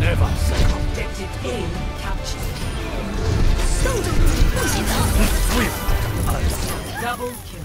Never succumb. Objective A captured. Soldier! Double kill.